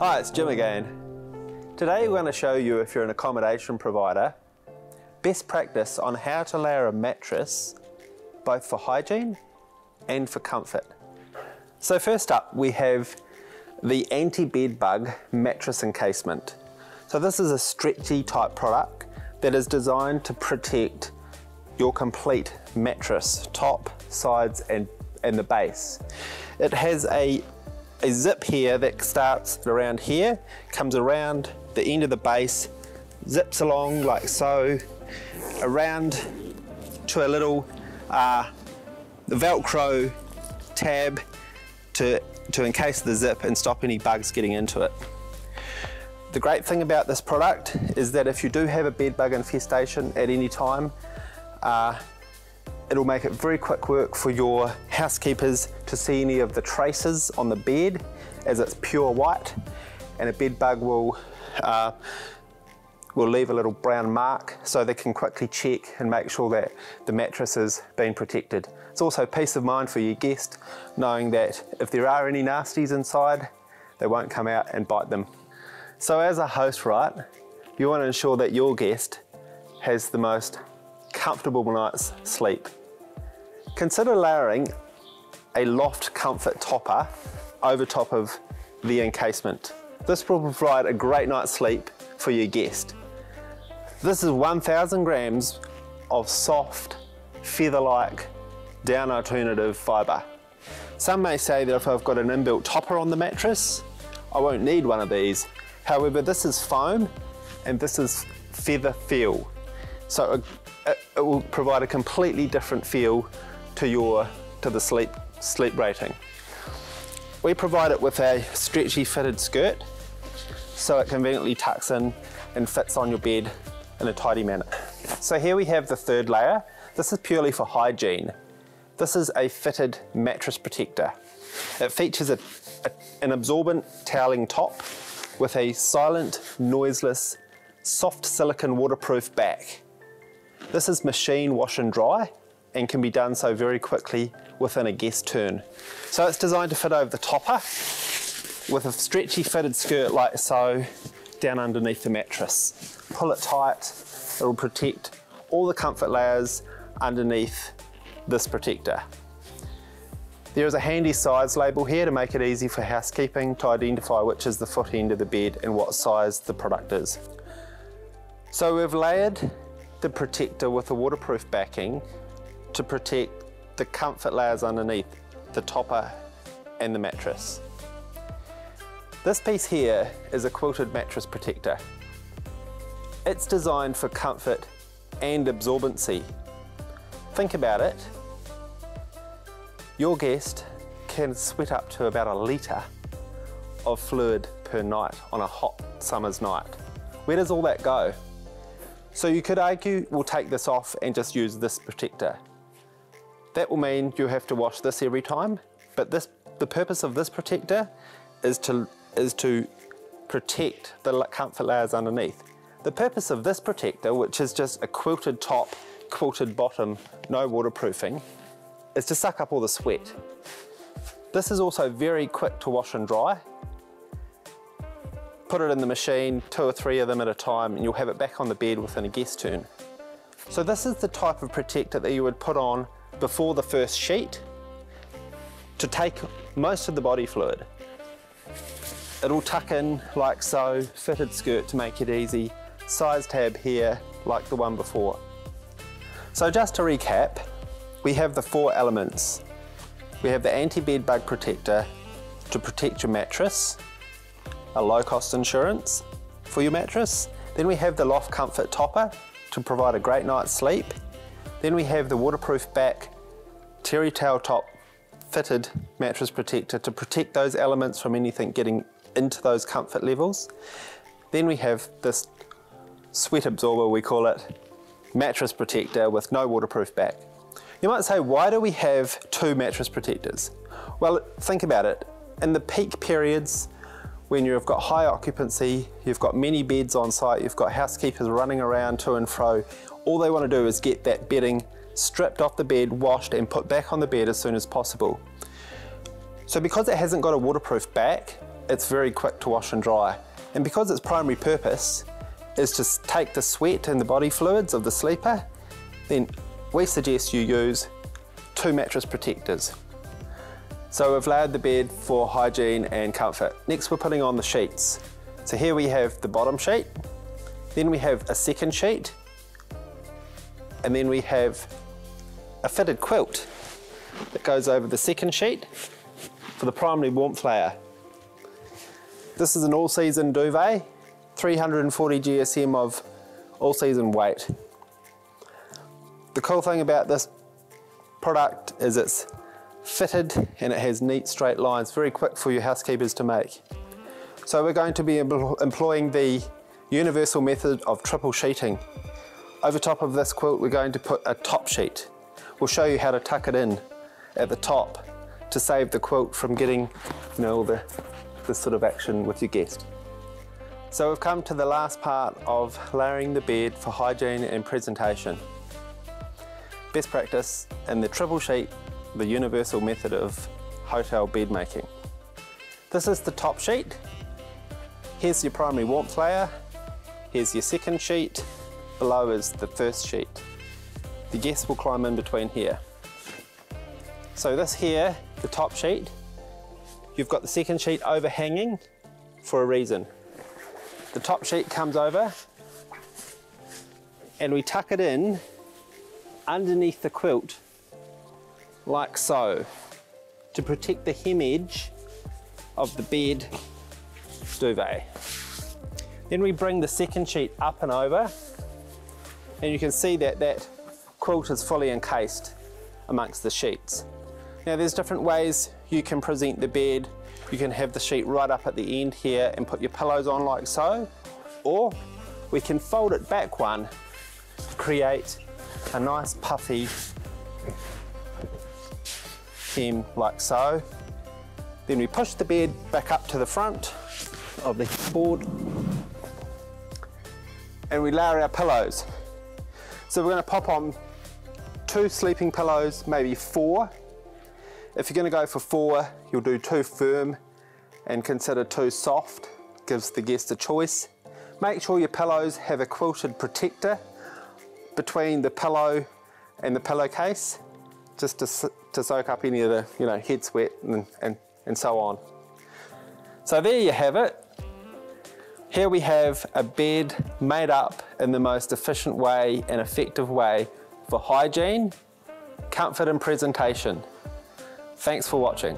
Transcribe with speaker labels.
Speaker 1: Hi, it's Jim again. Today we're going to show you if you're an accommodation provider, best practice on how to layer a mattress both for hygiene and for comfort. So first up we have the anti-bed bug mattress encasement. So this is a stretchy type product that is designed to protect your complete mattress, top, sides and, and the base. It has a, a zip here that starts around here, comes around the end of the base, zips along like so, around to a little uh, Velcro tab to, to encase the zip and stop any bugs getting into it. The great thing about this product is that if you do have a bed bug infestation at any time, uh, it'll make it very quick work for your housekeepers to see any of the traces on the bed as it's pure white and a bed bug will uh, will leave a little brown mark so they can quickly check and make sure that the mattress has been protected. It's also peace of mind for your guest knowing that if there are any nasties inside they won't come out and bite them. So as a host, right, you want to ensure that your guest has the most comfortable night's sleep. Consider layering a loft comfort topper over top of the encasement. This will provide a great night's sleep for your guest. This is 1,000 grams of soft, feather-like, down alternative fibre. Some may say that if I've got an inbuilt topper on the mattress, I won't need one of these. However, this is foam and this is feather feel. So it, it will provide a completely different feel to your to the sleep sleep rating. We provide it with a stretchy fitted skirt so it conveniently tucks in and fits on your bed in a tidy manner. So here we have the third layer. This is purely for hygiene. This is a fitted mattress protector. It features a, a, an absorbent toweling top with a silent, noiseless, soft silicone waterproof back. This is machine wash and dry and can be done so very quickly within a guest turn. So it's designed to fit over the topper with a stretchy fitted skirt like so down underneath the mattress. Pull it tight, it will protect all the comfort layers underneath this protector. There is a handy size label here to make it easy for housekeeping to identify which is the foot end of the bed and what size the product is. So we've layered the protector with a waterproof backing to protect the comfort layers underneath the topper and the mattress. This piece here is a quilted mattress protector. It's designed for comfort and absorbency. Think about it, your guest can sweat up to about a litre of fluid per night on a hot summer's night. Where does all that go? So you could argue we'll take this off and just use this protector. That will mean you have to wash this every time, but this, the purpose of this protector is to, is to protect the comfort layers underneath. The purpose of this protector, which is just a quilted top, quilted bottom, no waterproofing, is to suck up all the sweat. This is also very quick to wash and dry. Put it in the machine, two or three of them at a time, and you'll have it back on the bed within a guest turn. So this is the type of protector that you would put on before the first sheet to take most of the body fluid. It'll tuck in like so, fitted skirt to make it easy, size tab here like the one before. So just to recap, we have the four elements. We have the anti-bed bug protector to protect your mattress, a low-cost insurance for your mattress. Then we have the loft comfort topper to provide a great night's sleep. Then we have the waterproof back terry top fitted mattress protector to protect those elements from anything getting into those comfort levels. Then we have this sweat absorber, we call it, mattress protector with no waterproof back. You might say, why do we have two mattress protectors? Well, think about it. In the peak periods, when you've got high occupancy, you've got many beds on site, you've got housekeepers running around to and fro, all they want to do is get that bedding stripped off the bed, washed and put back on the bed as soon as possible. So because it hasn't got a waterproof back, it's very quick to wash and dry. And because its primary purpose is to take the sweat and the body fluids of the sleeper, then we suggest you use two mattress protectors. So we've layered the bed for hygiene and comfort. Next we're putting on the sheets. So here we have the bottom sheet, then we have a second sheet, and then we have a fitted quilt that goes over the second sheet for the primary warmth layer. This is an all-season duvet, 340 GSM of all-season weight. The cool thing about this product is it's fitted and it has neat straight lines, very quick for your housekeepers to make. So we're going to be employing the universal method of triple sheeting. Over top of this quilt we're going to put a top sheet. We'll show you how to tuck it in at the top to save the quilt from getting you know, all the, this sort of action with your guest. So we've come to the last part of layering the bed for hygiene and presentation. Best practice in the triple sheet, the universal method of hotel bed making. This is the top sheet. Here's your primary warmth layer. Here's your second sheet. Below is the first sheet. The guests will climb in between here. So this here, the top sheet, you've got the second sheet overhanging for a reason. The top sheet comes over and we tuck it in underneath the quilt like so to protect the hem edge of the bed duvet. Then we bring the second sheet up and over and you can see that that quilt is fully encased amongst the sheets. Now there's different ways you can present the bed. You can have the sheet right up at the end here and put your pillows on like so, or we can fold it back one to create a nice puffy hem like so. Then we push the bed back up to the front of the board and we layer our pillows. So we're going to pop on two sleeping pillows, maybe four, if you're going to go for four, you'll do two firm and consider two soft, gives the guest a choice. Make sure your pillows have a quilted protector between the pillow and the pillowcase, just to, to soak up any of the you know head sweat and, and, and so on. So there you have it. Here we have a bed made up in the most efficient way and effective way for hygiene, comfort and presentation. Thanks for watching.